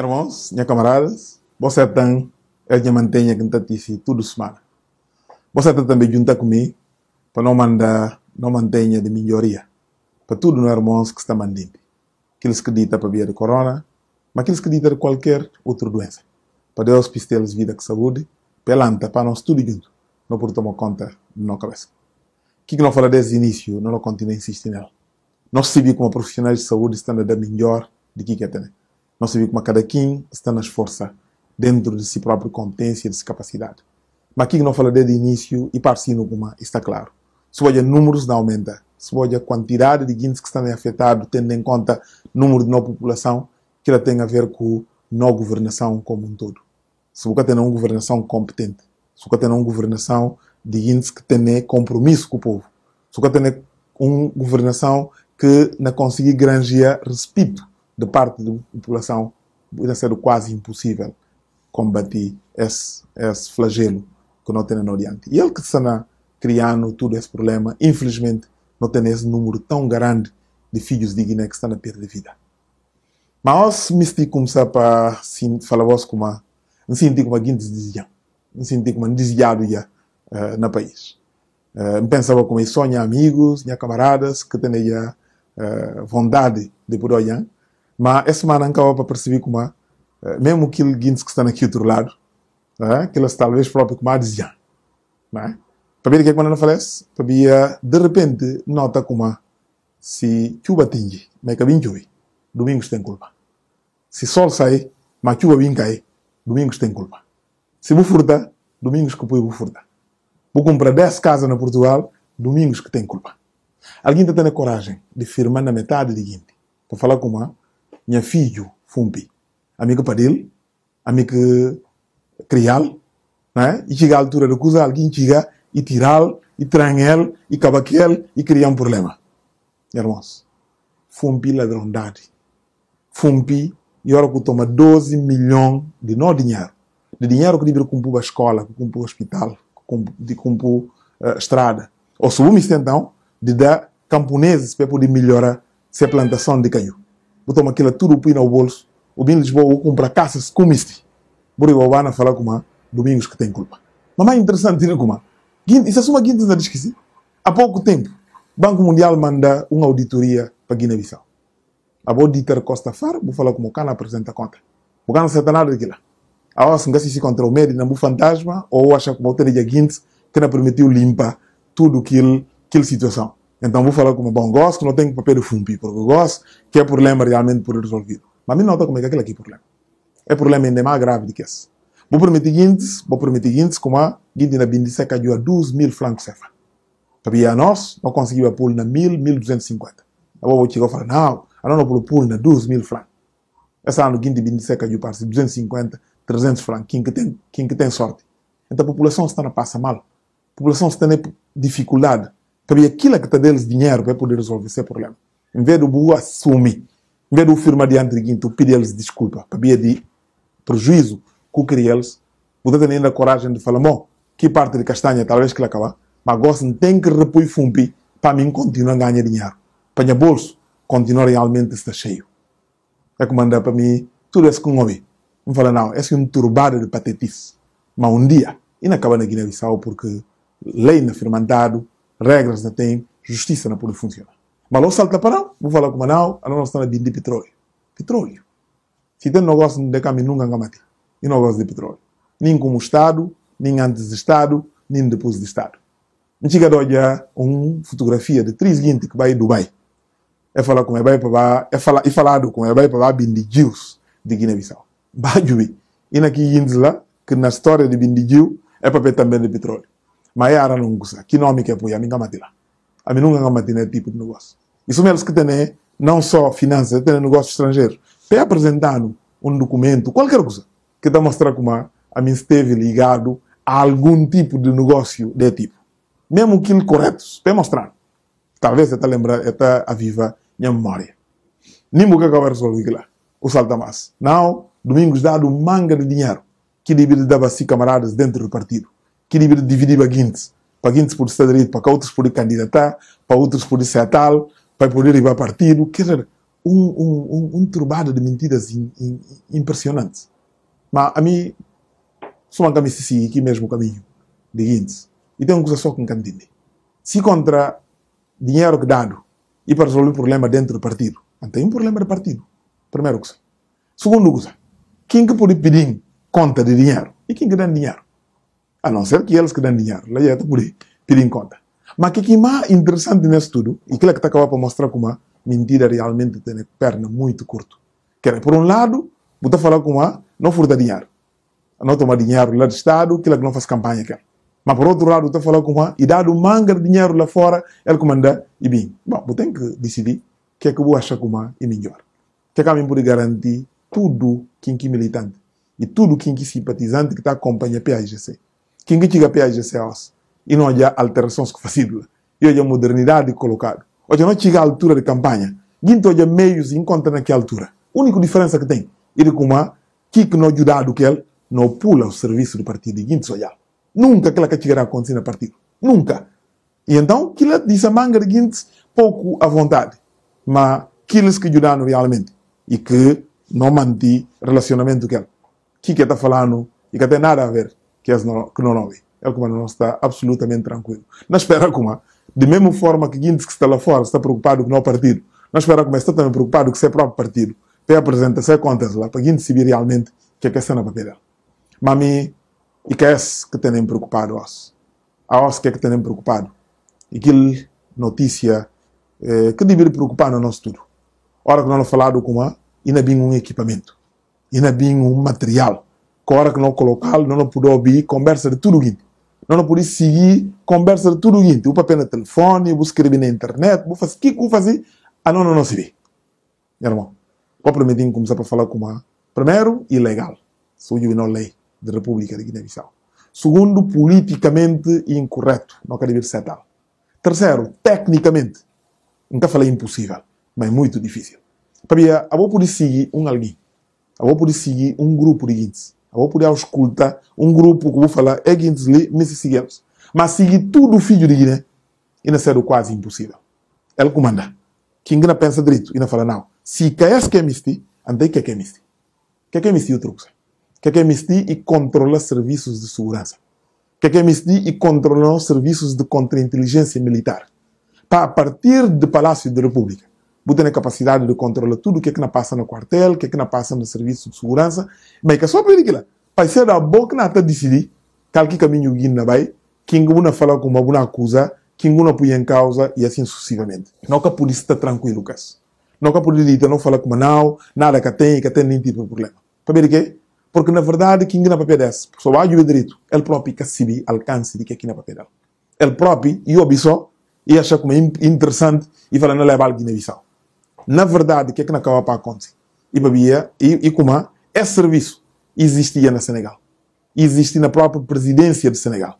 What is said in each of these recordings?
irmãos, minha camaradas, você tem é que mantenha que está tudo semana. Você está também junto comigo para não mandar, não mantenha de melhoria. Para tudo, não irmãos que está mandando. Aqueles que dita para via de corona, mas aqueles que dita de qualquer outra doença. Para Deus pisteles vida com saúde, pelanta para nós tudo junto. Não por tomar conta de nossa cabeça. O que não fala desde o início, não continua a insistir nela. Nós sabemos como profissionais de saúde estão a melhor do que é ter. Nós sabemos como cada quem está na esforça dentro de si própria competência e de sua capacidade. Mas aqui que não fala desde o início e parecido como está claro. Se olha números não aumenta, se olha a quantidade de guindes que estão afetados, tendo em conta o número de nova população, que ela tem a ver com não governação como um todo. Se você tem uma governação competente, se você tem uma governação de guindes que tem compromisso com o povo, se você tem uma governação que não conseguir granjear respeito de parte da população, vai ser quase impossível combater esse, esse flagelo que não tem no Oriente. E ele que está criando todo esse problema, infelizmente, não tem esse número tão grande de filhos de Guiné que estão a perder vida. Mas me senti começar para falar vos como me senti como alguém desejado, me senti como desejado já uh, no país. Uh, pensava como sonha amigos, minha camaradas que já uh, vontade de por olhar, mas essa semana acaba para perceber como uh, mesmo aquele guindes que está aqui outro lado, uh, que elas talvez próprio como desejam, né? Para ver o que é quando ela falece, para ver de repente nota como se chuva tinge, mas que bem chove, domingos tem culpa. Se sol sai, mas chuva vem cair, domingos tem culpa. Se vou domingos que vou furtar. Vou comprar 10 casas na Portugal, domingos que tem culpa. Alguém está tendo coragem de firmar na metade de guinte para falar com minha filho fumpi, amigo ele, amigo criá-lo, né? à altura de coisa, alguém chega e tirá-lo, e tranhá-lo, e cabaquel e criar um problema. Irmãos, fumpi ladrondade. Fumpi, e hora que toma 12 milhões de não dinheiro. De dinheiro que deve comprar a escola, que o hospital, que comprar a estrada. Ou o então, de dar camponeses para poder melhorar essa plantação de caiu. Tomar aquilo tudo põe no bolso. O bem Lisboa vou comprar caças com isto. Por aí vou falar com uma domingos que tem culpa. Mas mais interessante, não como isso é uma guinda da esqueci. Há pouco tempo, o Banco Mundial manda uma auditoria para Guiné-Bissau. A Dieter Costa Far, vou falar como o cana apresenta conta. O cana não nada daquilo. A hora se se contra o médio não fantasma ou acha que o guintes que não permitiu limpar tudo aquilo aquela situação. Então vou falar como bom gosto não tem papel de fumpi, porque eu gosto que é problema realmente por resolvido. Mas me nota como é que aquele aqui é problema. É problema ainda mais grave do que esse. Vou permitir guindes, vou permitir guindes como a guinde na bindi seca de 12 mil francos cefa. Para nós, não conseguimos pôr na 1000, 1250. Eu vou chegar e falar, não, eu não vou pôr na 12 mil francos. Essa ano guinde bindi seca de parece 250, 300 francos, quem que tem, quem que tem sorte. Então a população está na passa mal. A população está na dificuldade Sabe, aquilo que está deles dinheiro para poder resolver esse problema. Em vez do burro assumir, em vez de firma de tu pedir eles desculpa, para de prejuízo que cria eles, você tem ainda a coragem de falar, bom, que parte de castanha talvez que ele acabar, mas gosto tem que repor fumpi para mim continuar a ganhar dinheiro. Para minha bolso continuar realmente está cheio. É como andar para mim, tudo isso com ouvi. Me fala, não, é um turbado de patetice. Mas um dia, e não acaba na Guiné-Bissau porque lei na firmantado, regras não tem, justiça não pode funcionar. Mas lá salta para não, vou falar com Manaus, a nós estamos de petróleo. Petróleo. Se tem negócio de caminho, nunca gamati. E negócio de petróleo. Nem como Estado, nem antes de Estado, nem depois de Estado. A gente olha uma fotografia de três gente que vai a Dubai. É falar com ele, para é falar, e falado com ele, para lá, Bindi Jews de Guiné-Bissau. Bajubi. E naquele gente lá, que na história de Bindi Jew, é papel também de petróleo mas ara não gusa que que apoia minha matila a mim nunca ngamati né tipo de negócio isso mesmo que tem não só finanças tem negócio estrangeiro tem apresentando um documento qualquer coisa que está mostrar como a mim esteve ligado a algum tipo de negócio de tipo. Mesmo aquilo correto para mostrar talvez até lembrar até aviva minha memória nem que acaba resolver lá o salta não domingos dado manga de dinheiro que devia dar a si camaradas dentro do partido que devia dividir para guintes. Para guintes por ser direito, para outros poder candidatar, para outros poder ser tal, para poder ir para partido. Quer dizer, um, um, um, um turbado de mentiras in, in, impressionantes. Mas a mim, só uma camisa aqui mesmo caminho de guintes. E tem uma coisa só que não entender. Se contra dinheiro que dado e para resolver o problema dentro do partido, não tem um problema de partido. Primeiro coisa. Segundo coisa, quem que pode pedir conta de dinheiro? E quem que dá dinheiro? A não ser que eles que dão dinheiro. Lá já por pedir conta. Mas o que é mais interessante nisso tudo, e que é que está acabando para mostrar como a mentira realmente tem perna muito curta. Quer por um lado, você falar com a não furta dinheiro. Não toma dinheiro lá do Estado, que é que não faz campanha. Quer. Mas por outro lado, você falar com a e dado manga de dinheiro lá fora, ele comanda e bem. Bom, tem que decidir o que é que você acha como é melhor. O que é que a pode garantir tudo quem que militante e tudo quem que simpatizante que está acompanha a PAGC. Quem que chega a PAGC e não há alterações que fazem. E hoje a modernidade colocado. Hoje não chega à altura de campanha. Ginto hoje meios encontra naquela altura. Única diferença que tem é como que não ajudado que ele não pula o serviço do partido de Ginto olhar. Nunca aquela que chegará a acontecer no partido. Nunca. E então, aquilo diz a manga de Ginto pouco à vontade. Mas aqueles que ajudaram realmente e que não mantém relacionamento com ele. Que que está falando e que tem nada a ver que, não, que não ouve. Ele como não está absolutamente tranquilo. Não espera como de mesma forma que Guindes que está lá fora está preocupado com o partido, não espera como está também preocupado com o seu próprio partido. Para apresentar suas contas lá, para Guindes saber realmente o que é que está na papel dele. Mas mim, e que é esse que tem preocupado os. A os que é que tem preocupado. E que notícia eh, que deveria preocupar no nosso tudo. Ora que não falado com a, e não um equipamento. E não um material. Hora que não colocá-lo, não pode ouvir conversa de tudo isso não pode seguir conversa de tudo isso. O papel no telefone, vou escrever na internet, vou fazer o que vou fazer. Ah, não, não, não se vê. Irmão, propriamente começar a falar com uma. Primeiro, ilegal. Surgiu na lei da República de Guiné-Bissau. Segundo, politicamente incorreto. Não quer dizer ser tal. Terceiro, tecnicamente. Nunca falei impossível, mas muito difícil. Sabia, eu vou poder seguir um alguém. Eu vou poder seguir um grupo de guintes eu vou poder escutar um grupo que vou falar é Mrs. seguimos. Mas seguir tudo o filho de Guiné, ainda ser quase impossível. Ele comanda. Quem não pensa direito, ainda fala, não. Se quer que é misti, andei que é misti. Que é misti o truque. Que é misti e controla serviços de segurança. Que é misti e controla serviços de contra-inteligência militar. Para partir do Palácio da República, você tem a capacidade de controlar tudo o que é que não passa no quartel, o que é que não passa no serviço de segurança, mas que é só para aquilo. Para ser da boca não está decidir qual que caminho que não vai, quem não fala com uma boa acusa, quem não põe em causa e assim sucessivamente. Não que a polícia está tranquilo, Lucas. Não que a polícia não fala com não, nada que tem, que tem nenhum tipo de problema. Para ver quê? Porque na verdade, quem não papel desse, só vai o direito, ele próprio que sabe alcance de que aqui na papel dele. Ele próprio, e o só, e acha como interessante e fala não leva alguém na visão na verdade, o que é que não acaba para acontecer? E babia, e, e como esse serviço existia na Senegal. Existe na própria presidência de Senegal.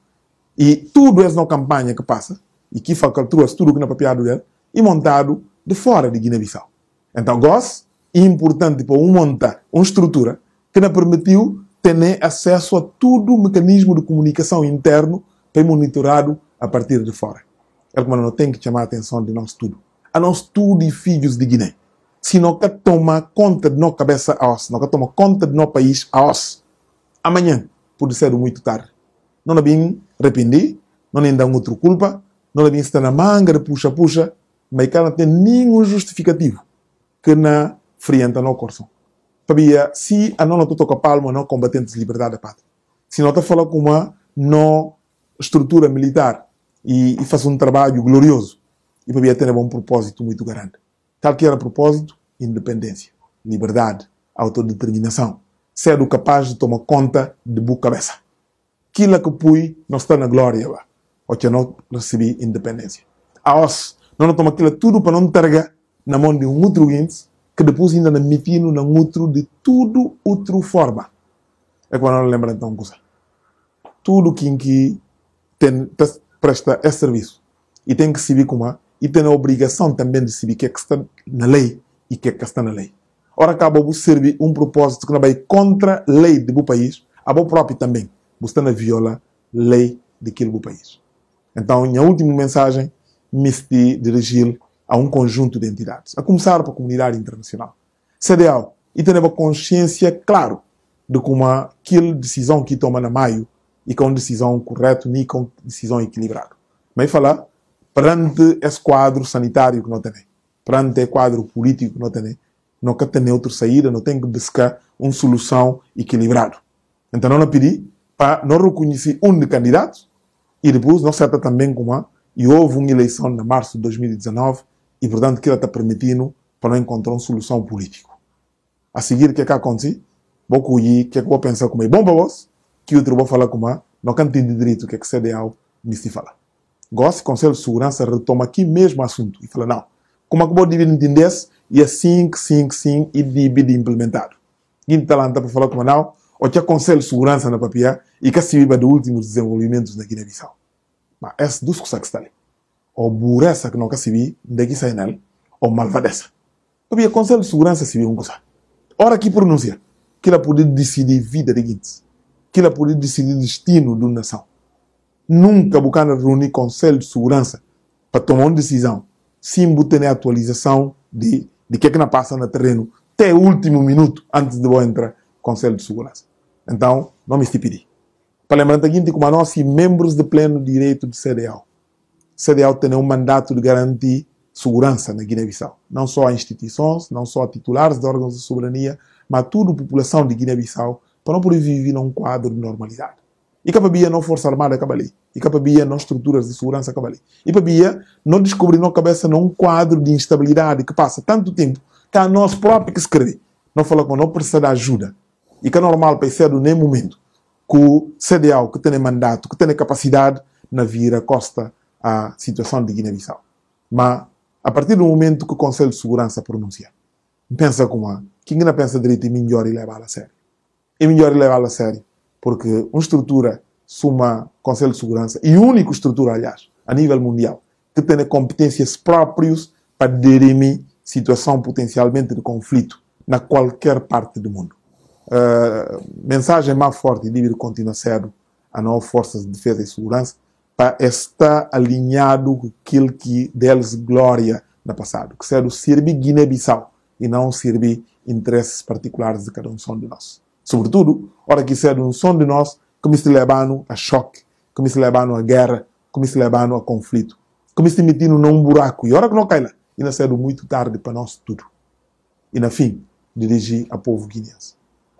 E tudo é uma campanha que passa, e que falcatrua tudo que na papiado dele, e montado de fora de Guiné-Bissau. Então, gosto, é importante para um montar uma estrutura que nos permitiu ter acesso a todo o mecanismo de comunicação interno para monitorado a partir de fora. É como não tem que chamar a atenção de nós tudo a nós tudo filhos de Guiné. Se não que toma conta de nossa cabeça a os, não toma conta de nosso país a os, amanhã pode ser muito tarde. Não é bem arrepender, não é dar outra culpa, não é bem estar na manga de puxa-puxa, mas que não tem nenhum justificativo que na frienta no coração. Sabia, se a não toca palma, não combatentes de liberdade da pátria. Se não está falando com uma não estrutura militar e, e faz um trabalho glorioso, e para ter um propósito muito grande. Tal que era propósito, independência, liberdade, autodeterminação. Ser capaz de tomar conta de boa cabeça. Aquilo que pui não está na glória, ou que não recebi independência. A os, não toma aquilo tudo para não entregar na mão de um outro guintes, que depois ainda não metindo na outro de tudo outra forma. É quando não lembra então coisa. Tudo que, tem, presta é serviço e tem que servir como e tem a obrigação também de saber o que é que está na lei e o que é que está na lei. Ora, acaba de servir um propósito que não vai contra a lei do país, a bom próprio também. Você está viola a lei daquele país. Então, minha última mensagem, me dirigir a um conjunto de entidades, a começar pela comunidade internacional. CDAO, e ter a consciência, claro, de como aquela decisão que toma na maio e com decisão correta, nem com decisão equilibrada. Mas falar, perante esse quadro sanitário que não tem, perante esse quadro político que não tem, não tem outra saída, não tem que buscar uma solução equilibrada. Então, não pedi para não reconhecer um de candidatos e depois não certa também como e houve uma eleição em março de 2019 e, portanto, que ela está permitindo para não encontrar uma solução política. A seguir, o que é que acontece? Vou colher, o que é que vou pensar como é bom para vós, que outro vou falar com não can ter direito o que é que CDAO me se fala. Gosto que o Conselho de Segurança retoma aqui mesmo o assunto e fala, não, como é que vou dividir entender e que sim, que sim, e de, de implementar. E talanta para falar com não, ou que o Conselho de Segurança na papia e que se viva dos últimos desenvolvimentos na Guiné-Bissau. Mas esse dos que está ali. Ou bureza que não se vir, daqui sai nele, ou malvadeza. O Conselho de Segurança se viu um coisa. Ora que pronuncia, que ela pode decidir vida de gente, que ela pode decidir destino de uma nação. Nunca buscando reunir conselho de segurança para tomar uma decisão, sem ter atualização de de que é que não passa no terreno até o último minuto antes de eu entrar conselho de segurança. Então, não me pedir. Para lembrar seguinte, como nós membros de pleno direito de CDAO, CDAO tem um mandato de garantir segurança na Guiné-Bissau. Não só a instituições, não só a titulares de órgãos de soberania, mas toda a população de Guiné-Bissau para não poder viver num quadro de normalidade. E cabia não Força Armada acaba ali. E cabia não estruturas de segurança acaba ali. E cabia não descobrir na cabeça num quadro de instabilidade que passa tanto tempo que a nós próprios que escreve. Não fala com não precisa de ajuda. E que é normal ser nem momento que o CDAO, que tem mandato, que tem capacidade, na vira costa a situação de Guiné-Bissau. Mas a partir do momento que o Conselho de Segurança pronuncia, pensa como a quem não pensa direito é melhor e leva a sério. É melhor levar a sério, porque uma estrutura suma Conselho de Segurança, e única estrutura, aliás, a nível mundial, que tem competências próprias para dirimir situação potencialmente de conflito na qualquer parte do mundo. Uh, mensagem mais forte de continuar sendo a novas forças de defesa e segurança está alinhado com aquilo que deles glória no passado, que serve servir Guiné-Bissau e não servir interesses particulares de cada um de nós. Sobretudo, hora que serve um som de nós me se levando a choque, que me se levando a guerra, me se levando a conflito, me se metindo num buraco. E hora que não cai lá, ainda serve muito tarde para nós tudo. E, na fim, dirigir a povo guineense.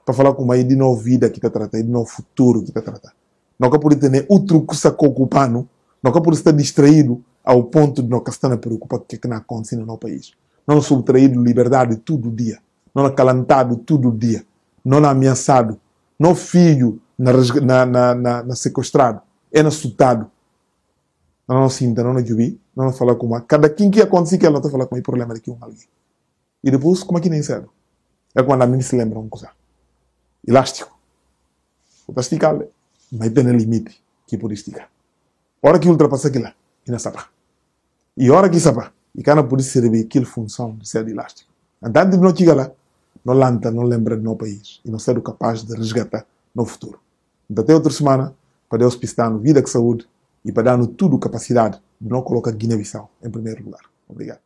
Para falar com uma de novo vida que está tratando, de novo futuro que está tratando nunca pode ter outro que está ocupando, nunca pode estar distraído ao ponto de não estar preocupado com o que está acontecendo no país. Não subtraído liberdade todo dia, não acalantado todo dia, não ameaçado, não filho na, na, na, na sequestrado, é assustado. Não sinta, não jubi, não fala com uma. Cada quem que acontece que ela não está falando com o problema de um alguém. E depois, como é que nem sabe? É quando a mim se lembra uma coisa. Elástico. Vou esticar mas tem um limite que pode esticar. Hora que ultrapassa aquilo, não sabe. E hora que sabe, e kana pode servir aquela função de ser elástico. Então, de não chegar lá, não lanta, não lembra do nosso país e não ser capaz de resgatar no futuro. Então, até outra semana, para Deus pistar no vida com saúde e para dar-nos tudo capacidade de não colocar Guiné-Bissau em primeiro lugar. Obrigado.